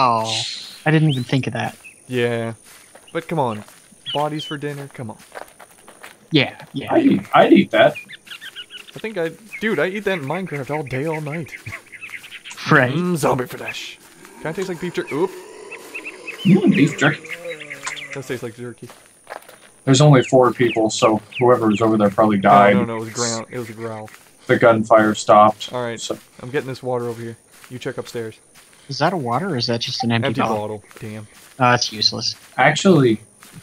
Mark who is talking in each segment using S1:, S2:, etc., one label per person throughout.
S1: Oh, I didn't even think of that.
S2: Yeah. But come on. Bodies for dinner? Come on.
S1: Yeah, yeah.
S3: I'd eat, I'd eat that.
S2: I think I... Dude, I eat that in Minecraft all day, all night.
S1: Right.
S2: Mmm, zombie flesh. Kind of tastes like beef jerky. Oop.
S3: Mm, beef jerky.
S2: Does taste like jerky.
S3: There's only four people, so whoever was over there probably
S2: No,
S3: died.
S2: no, no, it was a growl. It was a growl.
S3: The gunfire stopped.
S2: Alright,
S3: So,
S2: I'm getting this water over here. You check upstairs.
S1: Is that a water or is that just an empty,
S2: Empty
S1: bottle?
S2: bottle. Damn.
S1: Ah, oh, that's useless.
S3: actually,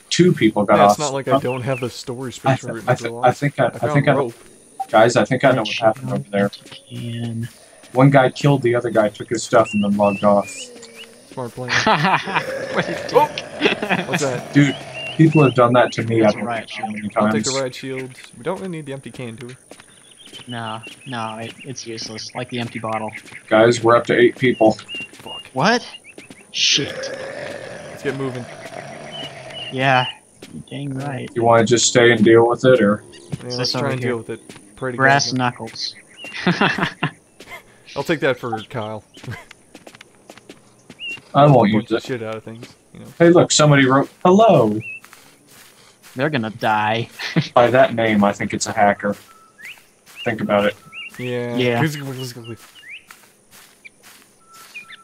S3: two people got
S2: Yeah,
S3: off.
S2: it's not like I don't have the storage space for
S3: th-
S2: it.
S3: I, th- I think I, I
S2: found
S3: think I guys. I think I know what happened over there.
S1: Can...
S3: One guy killed the other guy, took his stuff, and then logged off.
S2: Smart plan.
S1: what
S2: Oh! What's that?
S3: Dude, people have done that to me. I
S1: That's
S3: don't know
S1: right.
S3: how many
S2: I'll take the riot shield. We don't really need the empty can, do we?
S1: No, no, it, it's useless. Like the empty bottle.
S3: Guys, we're up to eight people.
S2: Fuck.
S1: What? Shit.
S2: Let's get moving.
S1: Yeah. Dang right.
S3: You want to just stay and deal with it, or
S2: Yeah,
S1: this
S2: let's try and
S1: here?
S2: deal with it. Pray to
S1: Brass
S2: God.
S1: knuckles.
S2: I'll take that for Kyle.
S3: I won't
S2: Punch
S3: use
S2: the
S3: it.
S2: shit out of things. You know.
S3: Hey, look, somebody wrote hello.
S1: They're gonna die.
S3: By that name, I think it's a hacker. Think about it.
S2: Yeah.
S1: Yeah.
S2: The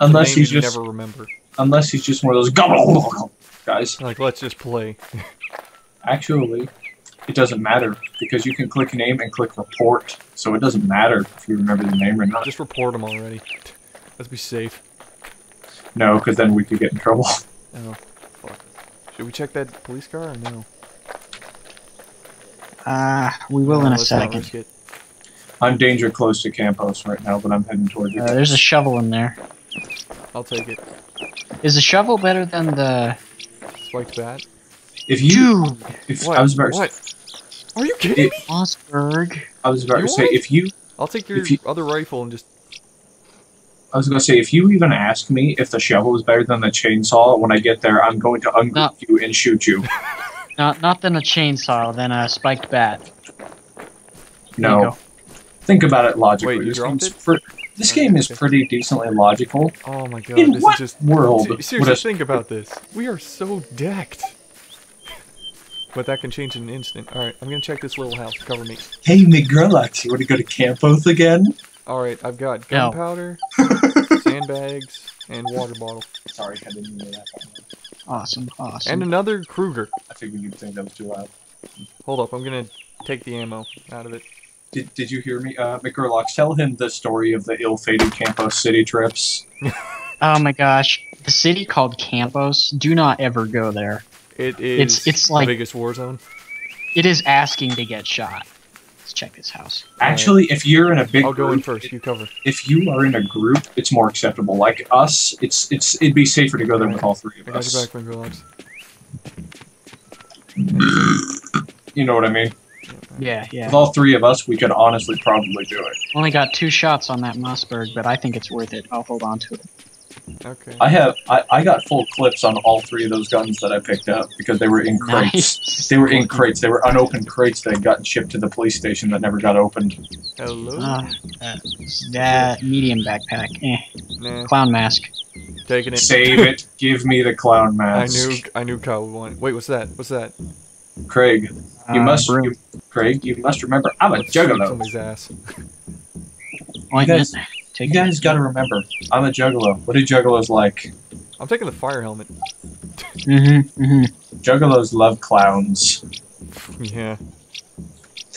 S3: Unless he's just,
S2: never remember.
S3: unless he's just one of those gobble guys.
S2: Like, let's just play.
S3: Actually, it doesn't matter because you can click name and click report, so it doesn't matter if you remember the name or not.
S2: Just report them already. Let's be safe.
S3: No, because then we could get in trouble.
S2: Oh, fuck. Should we check that police car or no?
S1: Ah, we will in a
S2: Let's not
S1: second.
S2: Risk it.
S3: I'm danger close to Campos right now, but I'm heading towards it.
S1: Uh, there's a shovel in there.
S2: I'll take it.
S1: Is the shovel better than the...
S2: Spiked bat.
S3: if you,
S1: Dude!
S3: if
S2: What?
S3: I was about, to,
S2: What? Are you kidding
S3: It-
S2: me?
S1: Mossberg.
S3: I was about
S2: You
S3: to say
S2: want
S3: if you,
S2: I'll take your
S3: if you-
S2: other rifle and just.
S3: I was going to say if you even ask me if the shovel is better than the chainsaw, when I get there, I'm going to ungroup
S1: No.
S3: you and shoot you.
S1: Not, not than a chainsaw, than a spiked bat. There you
S3: No,
S1: go.
S3: Think about it logically.
S2: Wait, you
S3: this
S2: dropped
S3: game's
S2: it?
S3: pre- this oh, game is
S2: Okay.
S3: pretty decently logical.
S2: Oh my god,
S3: In
S2: this
S3: what
S2: is just.
S3: world
S2: Se- Seriously,
S3: a-
S2: think about this. We are so decked. But that can change in an instant. Alright, I'm gonna check this little house. Cover me.
S3: Hey, Mcgrolox, you want to go to Campos again?
S2: Alright, I've got
S1: No.
S2: gunpowder, sandbags, and water bottle.
S3: Sorry, I didn't know that.
S1: Awesome, awesome.
S2: And another Kruger.
S3: I figured you'd think that was too loud.
S2: Hold up, I'm gonna take the ammo out of it.
S3: Did, did you hear me? Uh, Mcgrolox, tell him the story of the ill-fated Campos City trips.
S1: Oh my gosh. The city called Campos, do not ever go there.
S2: It is
S1: It's- it's like-
S2: the biggest war zone.
S1: It is asking to get shot. Let's check this house.
S3: Actually, if you're in a big
S2: I'll go in
S3: group,
S2: first, you cover.
S3: if you are in a group, it's more acceptable. Like us, it's it's it'd be safer to go there with all three
S2: I
S3: of
S2: got
S3: us.
S2: back, my.
S3: You know what I mean?
S1: Yeah, yeah.
S3: With all three of us, we could honestly probably do it.
S1: Only got two shots on that Mossberg, but I think it's worth it. I'll hold on to it.
S2: Okay.
S3: I have I, I got full clips on all three of those guns that I picked up because they were in crates.
S1: Nice.
S3: They were in crates. They were unopened crates that had gotten shipped to the police station that never got opened.
S2: Hello?
S1: Uh, uh, that medium backpack. Eh.
S2: nah,
S1: Clown mask.
S2: taking it.
S3: Save it. Give me the clown mask.
S2: I knew I knew Kyle would want it. Wait, what's that? What's that?
S3: Craig, you
S1: Uh,
S3: must, you, Craig, you must remember, I'm a
S2: Let's
S3: juggalo.
S2: Somebody's ass.
S1: Ointment.
S3: guys-
S1: Take
S3: You guys got to remember, I'm a juggalo. What do juggalos like?
S2: I'm taking the fire helmet.
S1: Mm-hmm. Mm-hmm.
S3: Juggalos love clowns.
S2: Yeah.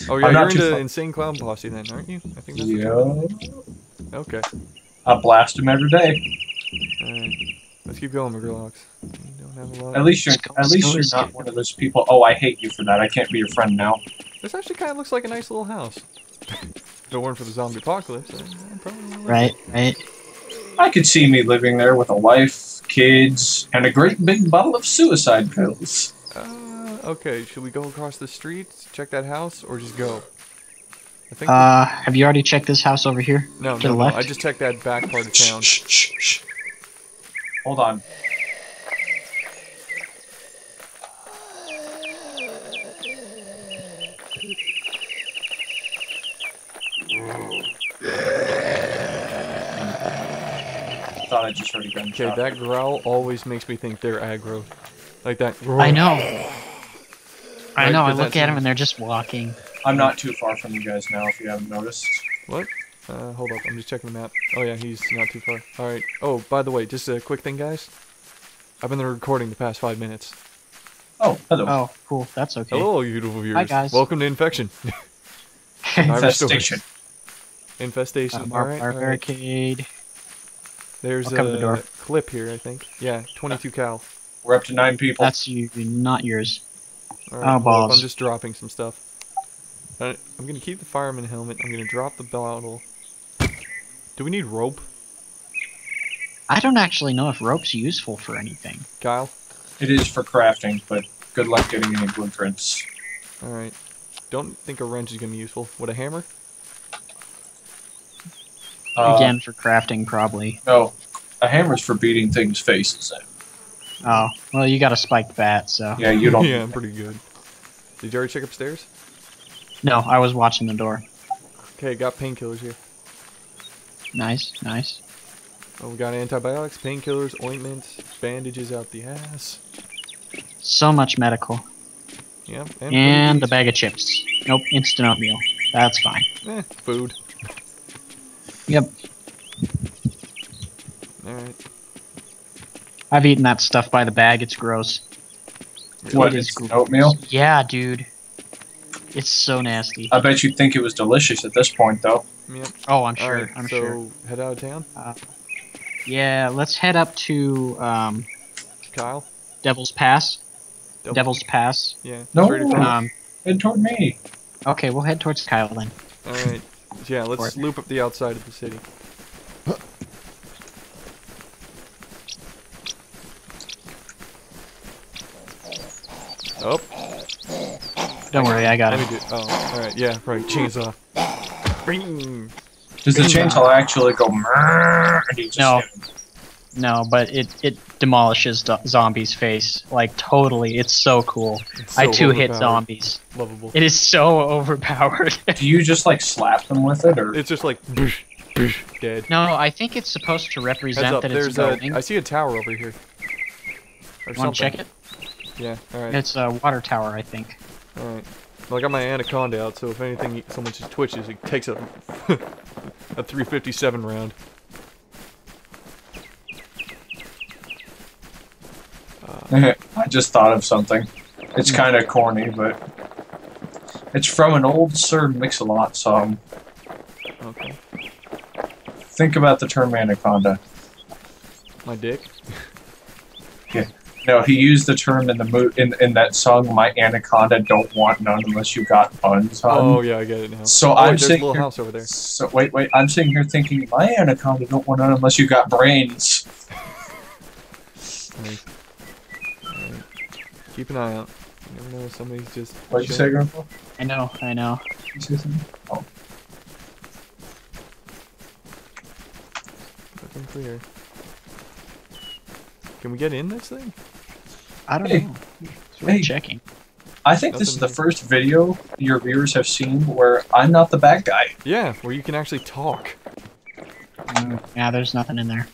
S2: Oh yeah,
S3: I'm
S2: you're
S3: not
S2: into insane clown posse then, aren't you? I think that's
S3: Yeah,
S2: okay.
S3: I blast them every day.
S2: Alright. Let's keep going, Mcgrolox. You don't have a lot.
S3: At least you're, at least you're not one of those people. Oh, I hate you for that. I can't be your friend now.
S2: This actually kind of looks like a nice little house. if it weren't for the zombie apocalypse, I, I probably would like
S1: Right, right.
S3: I could see me living there with a wife, kids, and a great big bottle of suicide pills.
S2: Uh, okay, should we go across the street, check that house, or just go? I think.
S1: Uh, have you already checked this house over here?
S2: no,
S1: to
S2: no,
S1: the
S2: no. I just checked that back part of town.
S3: Shh, shh, shh. Hold on. I just heard a
S2: Okay, that growl always makes me think they're aggro. Like that.
S1: I know. I know. I look at them and they're just walking.
S3: I'm not too far from you guys now, if you haven't noticed.
S2: What? Uh, hold up, I'm just checking the map. Oh yeah, he's not too far. Alright. Oh, by the way, just a quick thing, guys. I've been recording the past five minutes.
S3: Oh, hello.
S1: Oh, cool. That's okay.
S2: Hello, beautiful viewers.
S1: Hi, guys.
S2: Welcome to Infection.
S3: Infestation.
S2: Infestation.
S1: Um, our,
S2: alright,
S1: our
S2: alright.
S1: barricade.
S2: There's
S1: I'll the
S2: a
S1: door.
S2: clip here, I think. Yeah, 22 cal.
S3: We're up to nine people.
S1: That's you, not yours.
S2: Alright,
S1: Oh, balls.
S2: I'm just dropping some stuff. Alright, I'm gonna keep the fireman helmet. I'm gonna drop the bottle. Do we need rope,
S1: I don't actually know if rope's useful for anything.
S2: Kyle?
S3: It is for crafting, but good luck getting any blueprints.
S2: Alright. Don't think a wrench is gonna be useful. What, a hammer?
S3: Uh,
S1: Again, for crafting, probably.
S3: No, a hammer's for beating things' faces in.
S1: Oh, well, you got a spiked bat, so.
S3: Yeah, you don't.
S2: yeah, I'm pretty good. Did you already check upstairs?
S1: No, I was watching the door.
S2: Okay, got painkillers here.
S1: Nice, nice.
S2: Oh, we got antibiotics, painkillers, ointments, bandages out the ass.
S1: So much medical.
S2: Yep,
S1: And a bag of chips. Nope, instant oatmeal. That's fine.
S2: eh, food.
S1: Yep,
S2: Alright.
S1: I've eaten that stuff by the bag. It's gross.
S3: What
S1: It is
S3: is
S1: gross.
S3: oatmeal?
S1: Yeah, dude. It's so nasty.
S3: I bet you'd think it was delicious at this point, though.
S2: Yep.
S1: Oh, I'm sure.
S2: Alright,
S1: I'm
S2: so
S1: sure.
S2: head out of town,
S1: Yeah, let's head up to um,
S2: Kyle.
S1: Devil's Pass.
S2: Double-
S1: Devil's Pass.
S2: Yeah.
S3: No.
S1: Um,
S3: Head toward me.
S1: okay, we'll head towards Kyle then.
S2: Alright. Yeah, let's
S1: Or-
S2: loop up the outside of the city. Oh,
S1: Don't worry, I got
S2: let
S1: it.
S2: me do. Oh, alright. Yeah, right. Chainsaw. Bing.
S3: Does the chainsaw actually go?
S1: No. No, but it it demolishes the zombie's face like totally. It's so cool.
S2: It's
S1: I two hit zombies.
S2: Lovable.
S1: It is so overpowered.
S3: Do you just like slap them with it, or
S2: It's just like boosh, boosh, dead.
S1: no, I think it's supposed to represent
S2: up,
S1: that it's
S2: there's a.
S1: going.
S2: I see a tower over here. Or
S1: Want to check it?
S2: Yeah. All right.
S1: It's a water tower, I think.
S2: All right. Well, I got my anaconda out, so if anything, someone just twitches, it takes a a 357 round.
S3: I just thought of something. It's hmm. kind of corny, but it's from an old Sir Mix-a-Lot song.
S2: Okay.
S3: Think about the term anaconda.
S2: My dick.
S3: No, he used the term in the mo- in in that song. My anaconda don't want none unless you got buns on.
S2: oh yeah, I get it now.
S3: So
S2: oh,
S3: I'm
S2: wait,
S3: sitting
S2: little
S3: here-
S2: house over there.
S3: So wait, wait. I'm sitting here thinking my anaconda don't want none unless you got brains.
S2: Nice. Alright. Keep an eye out. You never know, somebody's just.
S3: What'd you say. Grandpa?
S1: I know, I know.
S3: You say something? Oh,
S2: Looking clear. Can we get in this thing?
S1: I don't
S3: Hey.
S1: know. It's worth
S3: Hey.
S1: checking.
S3: I think this is the first video your viewers have seen where I'm not the bad guy.
S2: Yeah, where you can actually talk.
S1: Mm, yeah, there's nothing in there.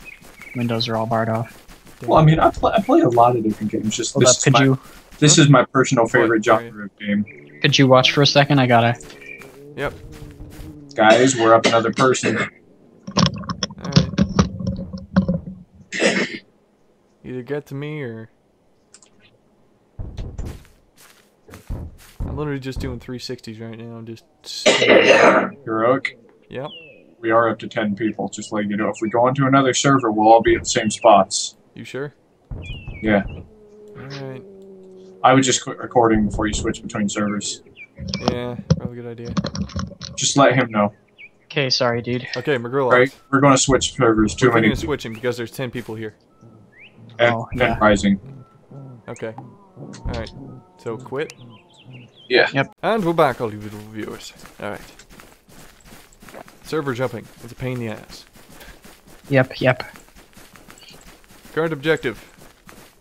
S1: Windows are all barred off.
S3: Well, I mean, I play I play a lot of different games. Just
S1: Hold
S3: this
S1: up,
S3: is
S1: could
S3: my,
S1: you
S3: this is my personal favorite
S2: What? Sorry.
S3: genre of game.
S1: could you watch for a second? I gotta.
S2: Yep.
S3: Guys, we're up another person.
S2: Alright. Either get to me or. I'm literally just doing 360s right now. Just.
S3: Heroic.
S2: Yep.
S3: We are up to ten people. Just letting you know. If we go onto another server, we'll all be at the same spots.
S2: You sure?
S3: Yeah.
S2: Alright.
S3: I would just quit recording before you switch between servers.
S2: Yeah, probably a good idea.
S3: Just let him know.
S1: Okay, sorry, dude.
S2: Okay, McGrill.
S3: Right? We're going to switch servers. Too
S2: We're
S3: many
S2: going to switch him because there's 10 people here.
S3: and,
S1: Oh,
S3: and
S1: yeah.
S3: rising.
S2: Okay. Alright. So quit.
S3: Yeah.
S1: Yep.
S2: And we're back, all you little viewers. Alright. Server jumping. It's a pain in the ass.
S1: Yep, yep.
S2: Current objective.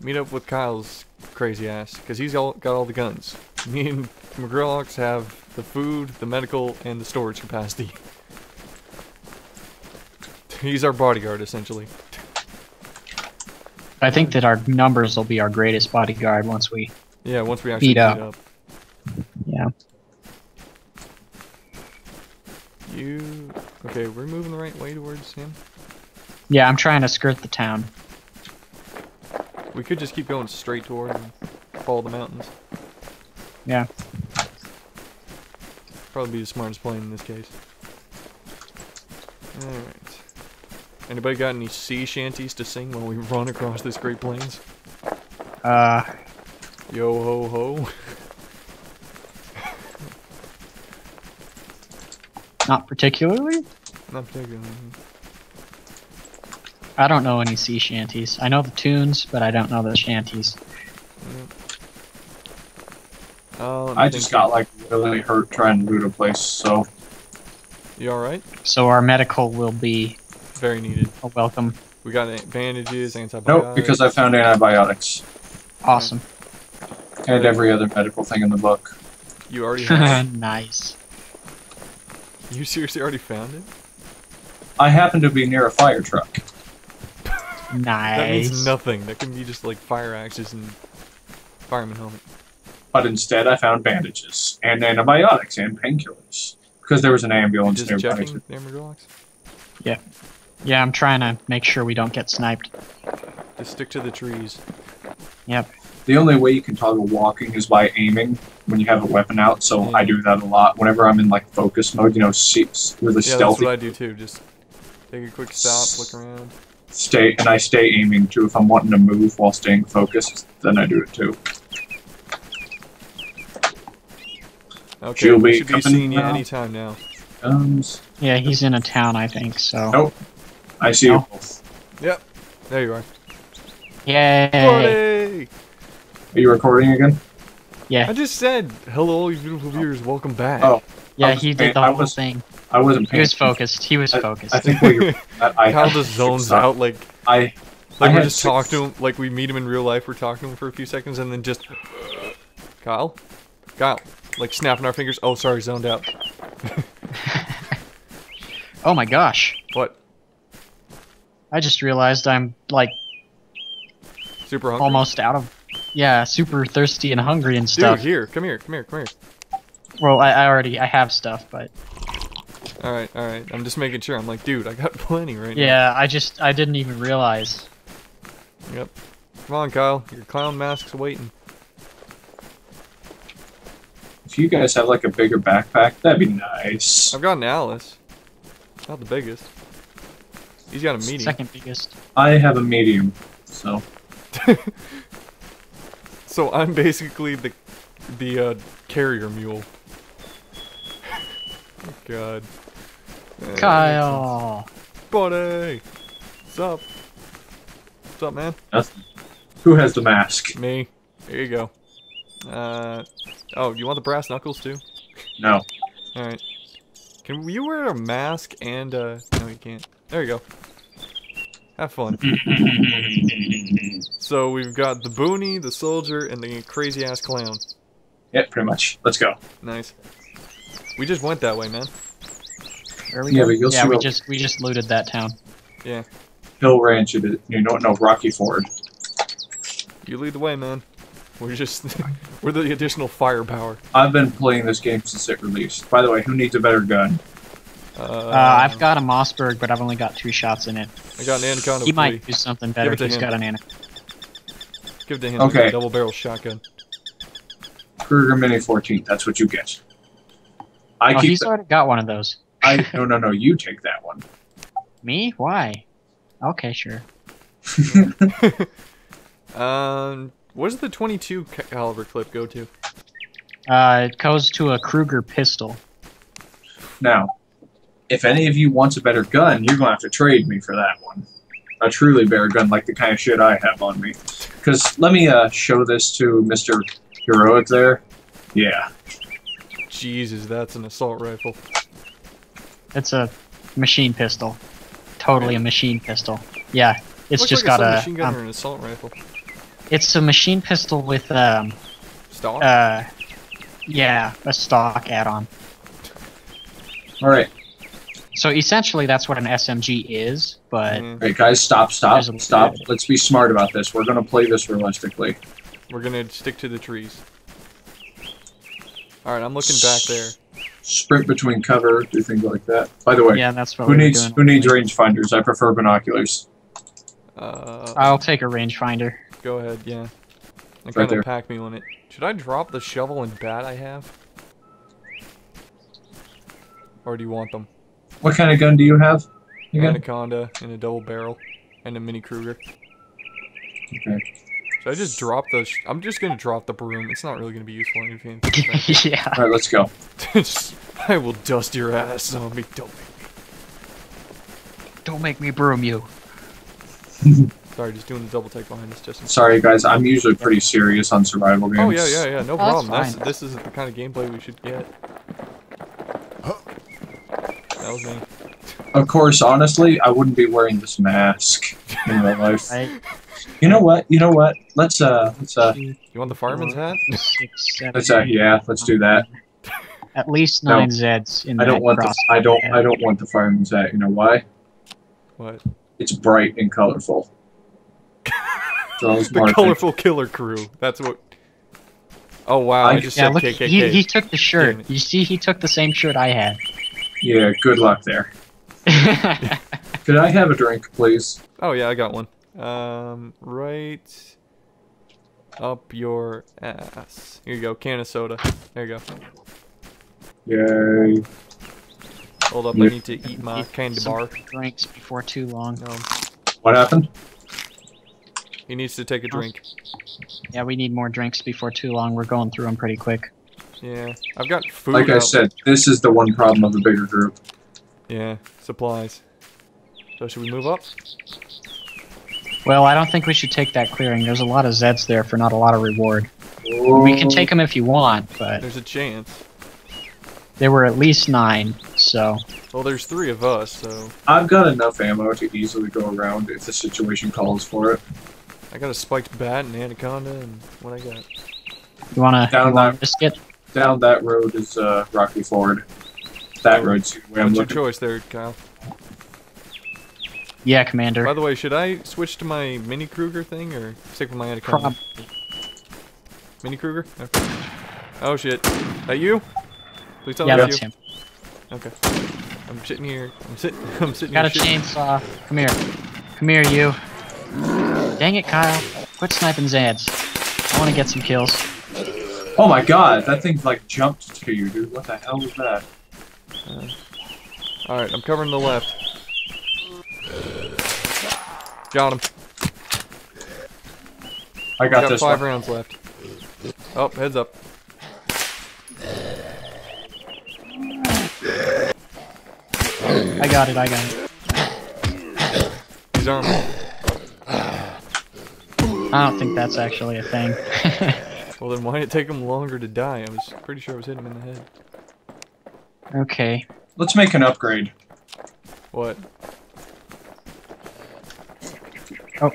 S2: Meet up with Kyle's crazy ass, because he's all, got all the guns. Me and McGrillox have the food, the medical, and the storage capacity. He's our bodyguard, essentially.
S1: I think that our numbers will be our greatest bodyguard once we.
S2: Yeah, once we actually
S1: Beat
S2: beat up.
S1: Yeah.
S2: You okay? We're moving the right way towards him.
S1: Yeah, I'm trying to skirt the town.
S2: We could just keep going straight toward and follow the mountains.
S1: Yeah.
S2: Probably be the smartest play in this case. Alright. Anybody got any sea shanties to sing while we run across this Great Plains?
S1: Uh,
S2: Yo ho ho.
S1: not particularly.
S2: Not particularly.
S1: I don't know any sea shanties. I know the tunes, but I don't know the shanties.
S2: Uh,
S3: I just got like really hurt trying to loot a place, so
S2: You alright?
S1: So our medical will be
S2: Very needed.
S1: a welcome.
S2: We got a- bandages, antibiotics.
S3: nope, because I found antibiotics
S1: Awesome.
S3: and every other medical thing in the book.
S2: You already have.
S1: nice.
S2: you seriously already found it?
S3: I happen to be near a fire truck.
S1: Nice.
S2: That means nothing. That can be just like fire axes and fireman helmet.
S3: But instead, I found bandages and antibiotics and painkillers because there was an ambulance
S2: Just
S3: nearby.
S2: checking there, Murlocs?
S1: Yeah, I'm trying to make sure we don't get sniped.
S2: Just stick to the trees.
S1: Yep.
S3: The only way you can toggle walking is by aiming when you have a weapon out. So
S2: Mm.
S3: I do that a lot whenever I'm in like focus mode. You know, see, really
S2: Yeah, that's what I do too. Just take a quick stop, look around.
S3: Stay and I stay aiming too. If I'm wanting to move while staying focused, then I do it too.
S2: Okay,
S3: She'll
S2: we should be
S3: coming
S2: seeing you
S3: now.
S2: anytime now.
S3: Um,
S1: Yeah, he's in a town, I think. So.
S3: Nope. I see
S1: No.
S3: you both.
S2: There you are.
S1: Yay!
S2: Buddy!
S3: Are you recording again?
S1: Yeah,
S2: I just said, hello, you beautiful viewers, welcome back.
S3: Oh,
S1: yeah, he
S3: paying-
S1: did the
S3: I
S1: whole
S3: was-
S1: thing.
S3: I wasn't
S1: He was focused. He was
S3: I-
S1: focused.
S3: I think what you're. I, I
S2: Kyle just zones
S3: sorry.
S2: out like
S3: I
S2: like
S3: I
S2: we
S3: had
S2: just
S3: six-
S2: talk to him like we meet him in real life. We're talking to him for a few seconds and then just uh, Kyle, Kyle, like snapping our fingers. Oh, sorry, zoned out.
S1: oh my gosh!
S2: What?
S1: I just realized I'm like
S2: Super hungry.
S1: almost out of. Yeah, super thirsty and hungry and stuff.
S2: Dude,
S1: stuff.
S2: here, come here, come here, come here.
S1: Well, I, I already I have stuff, but
S2: All right, all right. I'm just making sure. I'm like, dude, I got plenty right
S1: yeah, I just I didn't even realize.
S2: Yep. Come on, Kyle. Your clown mask's waiting.
S3: If you guys have like a bigger backpack, that'd be nice.
S2: I've got an Alice. Not the biggest. He's got a medium.
S1: Second biggest.
S3: I have a medium, so
S2: So I'm basically the the uh, carrier mule. God.
S1: Kyle.
S2: Buddy! What's up? What's up, man?
S3: nothing. Who has the mask?
S2: Me. Here you go. Uh, oh, you want the brass knuckles too?
S3: No.
S2: Alright. Can you wear a mask and, uh, no you can't. There you go. Have fun. So we've got the boonie, the soldier, and the crazy ass clown.
S3: yeah, pretty much. Let's go.
S2: Nice. We just went that way, man.
S1: Where we
S3: Yeah,
S1: go?
S3: but you'll
S1: yeah,
S3: see
S1: we just we just looted that town. Yeah.
S3: Hill Ranch, it is- you know, Rocky Ford.
S2: You lead the way, man. We're just, we're the additional firepower.
S3: I've been playing this game since it released. By the way, who needs a better gun?
S2: Uh,
S1: Uh, I've got a Mossberg, but I've only got two shots in it.
S2: I got an anaconda.
S1: He
S2: flea.
S1: might do something better.
S2: it to
S1: He's
S2: him.
S1: got an anaconda.
S2: Give it to him.
S3: Okay.
S2: Double barrel shotgun.
S3: Kruger Mini 14. That's what you get. I
S1: oh,
S3: keep.
S1: he's
S3: the-
S1: already got one of those.
S3: I no no no. You take that one.
S1: Me? Why? Okay, sure.
S2: Um, what does the 22 caliber clip go to?
S1: Uh, it goes to a Kruger pistol.
S3: Now, if any of you wants a better gun, you're gonna have to trade me for that one. A truly better gun, like the kind of shit I have on me. Because let me uh, show this to Mr. Heroic there. Yeah.
S2: Jesus, that's an assault rifle.
S1: It's a machine pistol. Totally a machine pistol. Yeah, it's
S2: Looks
S1: just
S2: like
S1: got
S2: a
S1: a.
S2: machine gun
S1: um,
S2: or an assault rifle.
S1: it's a machine pistol with um
S2: Stock.
S1: uh yeah a stock add-on.
S3: All right.
S1: So essentially, that's what an SMG is, but
S2: Mm,
S3: Alright, guys, stop, stop,
S1: There's a-
S3: stop. Let's be smart about this. We're gonna play this realistically.
S2: we're gonna stick to the trees. Alright, I'm looking back there.
S3: Sprint between cover, do things like that. By the way,
S1: yeah, that's what
S3: who needs
S1: doing.
S3: who needs rangefinders? I prefer binoculars.
S2: Uh,
S1: I'll take a rangefinder.
S2: go ahead, yeah. I
S3: Right
S2: kind
S3: there.
S2: of pack me on it. Should I drop the shovel and bat I have? Or do you want them?
S3: What kind of gun do you have? Again?
S2: Anaconda and a double barrel and a mini Kruger.
S3: Okay.
S2: Should I just drop the? Sh I'm just gonna drop the broom. It's not really gonna be useful in anything.
S1: yeah.
S3: All right, let's go.
S2: I will dust your ass, zombie. Don't make me.
S1: Don't make me broom you.
S2: Sorry, just doing the double take behind us, just. in-
S3: Sorry, guys. I'm usually pretty serious on survival oh, games.
S2: Oh yeah, yeah, yeah. No
S1: Oh, that's
S2: problem. That's, this is the kind of gameplay we should get. That was me.
S3: Of course, honestly, I wouldn't be wearing this mask in real life.
S1: Right?
S3: You know what? You know what? Let's uh, let's uh,
S2: You want the fireman's hat?
S1: Six, seven,
S3: let's uh, yeah, let's do that.
S1: At least
S3: No.
S1: nine Zeds in
S3: I don't want the. I don't I don't want the fireman's hat. You know why?
S2: What?
S3: It's bright and colorful. So I was
S2: The
S3: marking.
S2: colorful killer crew. That's what. Oh wow! I,
S3: I-
S2: just
S1: Yeah,
S2: said
S1: look,
S2: KKK.
S1: he, he took the shirt. You see, he took the same shirt I had.
S3: Yeah, good luck there. Could I have a drink, please?
S2: Oh yeah, I got one. Um, right up your ass. Here you go, can of soda. There you go.
S3: Yay!
S2: Hold up,
S3: Yeah.
S2: I need to eat my candy
S1: Some
S2: bar.
S1: drinks before too long.
S2: Um,
S3: What happened?
S2: he needs to take a drink.
S1: Yeah, we need more drinks before too long. We're going through them pretty quick.
S2: Yeah, I've got food.
S3: Like I
S2: out-
S3: said, this is the one problem of the bigger group.
S2: Yeah, supplies. So should we move up?
S1: Well, I don't think we should take that clearing. There's a lot of Zeds there for not a lot of reward. We can take them if you want, but
S2: There's a chance.
S1: there were at least nine, so
S2: Well, there's three of us, so
S3: I've got enough ammo to easily go around if the situation calls for it.
S2: I got a spiked bat and anaconda and what I got.
S1: you wanna,
S3: Down
S1: you wanna risk it?
S3: Down that road is uh, Rocky Ford. That road's the way I'm
S2: What's your choice there, Kyle?
S1: Yeah, Commander.
S2: By the way, should I switch to my Mini Kruger thing or stick with my anaconda?
S1: Prob-
S2: Mini Kruger? Okay. Oh shit. That you? Please tell
S1: yeah,
S2: me
S1: that's
S2: it's you.
S1: him.
S2: Okay. I'm sitting here. I'm sitting. I'm sitting here.
S1: Got a
S2: here. shitting.
S1: chainsaw. Come here. Come here, you. Dang it, Kyle. Quit sniping Zads. I want to get some kills.
S3: Oh my god, that thing like jumped to you, dude. What the hell was that?
S2: All right, I'm covering the left. Got him.
S3: I got,
S2: Got
S3: this
S2: five
S3: one.
S2: rounds left. Oh, heads up.
S1: I got it, I got it.
S2: He's armed.
S1: I don't think that's actually a thing.
S2: Well, then why did it take him longer to die? I was pretty sure I was hitting him in the head.
S1: okay.
S3: Let's make an upgrade.
S2: What?
S1: Oh.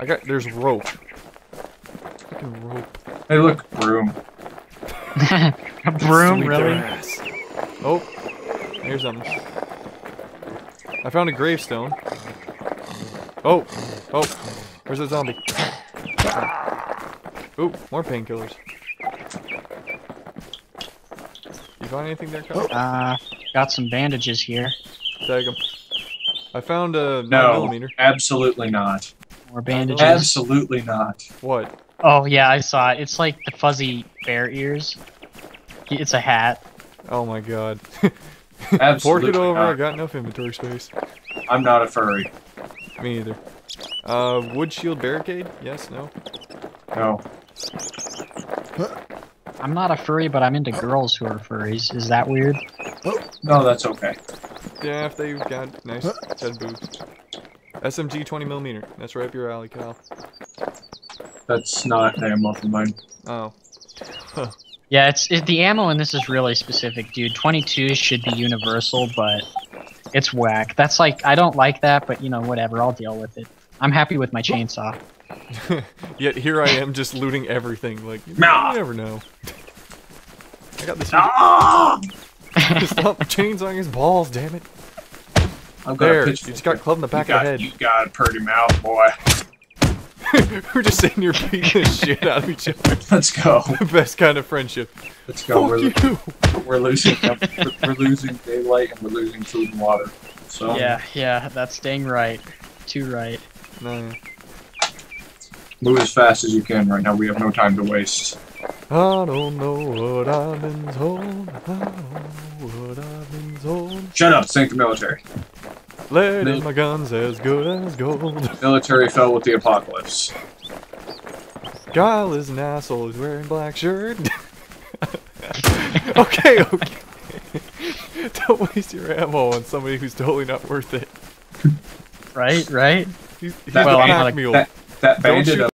S2: I got. There's rope. Fucking rope.
S3: Hey, look, broom.
S1: a broom,
S2: Sweep their
S1: really?
S2: ass. Oh, here's something. I found a gravestone. Oh, oh, where's the zombie? Ooh, more painkillers. You find anything there, Kyle?
S1: Uh, got some bandages here.
S2: Tag him. I found a 9
S3: No,
S2: millimeter.
S3: absolutely not.
S1: More bandages.
S3: Absolutely not.
S2: What?
S1: Oh, yeah, I saw it. It's like the fuzzy bear ears. It's a hat.
S2: Oh my god. Fork
S3: Absolutely
S2: it over, I got enough inventory space.
S3: I'm not a furry.
S2: Me either. Uh, wood shield barricade? Yes, no?
S3: No.
S1: I'm not a furry, but I'm into girls who are furries. Is that weird?
S3: No, that's okay.
S2: Yeah, if they've got nice head boobs. SMG 20 millimeter. That's right up your alley, Cal.
S3: That's not ammo for mine.
S2: Oh.
S1: Yeah, it's it, the ammo in this is really specific, dude. 22 should be universal, but it's whack. That's like I don't like that, but you know whatever. I'll deal with it. I'm happy with my chainsaw.
S2: Yet here I am just looting everything. Like, you,
S3: Nah.
S2: you never know. I got this.
S3: Ah!
S2: Stop chainsawing his balls, damn it.
S3: I've got
S2: There, you just got clubbed in the back
S3: you
S2: of the head.
S3: You got a pretty mouth, boy.
S2: We're just sitting here beating the shit out of each other.
S3: Let's go.
S2: The best kind of friendship.
S3: Let's go. We're,
S2: you!
S3: we're losing. we're, we're losing daylight and we're losing food and water. So
S1: Yeah, yeah, that's dang right. Too right.
S2: No.
S3: Move as fast as you can right now. We have no time to waste.
S2: I don't know what I've been told. I don't know what I've been told.
S3: Shut up. Thank the military.
S2: Lead
S3: Mil-
S2: my guns as good as gold.
S3: Military fell with the apocalypse.
S2: Kyle is an asshole. He's wearing black shirt. okay, okay. Don't waste your ammo on somebody who's totally not worth it.
S1: Right, right?
S2: He's, he's
S3: That
S2: a
S1: Well, I'm
S2: pack
S1: not a-
S2: mule.
S3: That that bandit